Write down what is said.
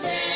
say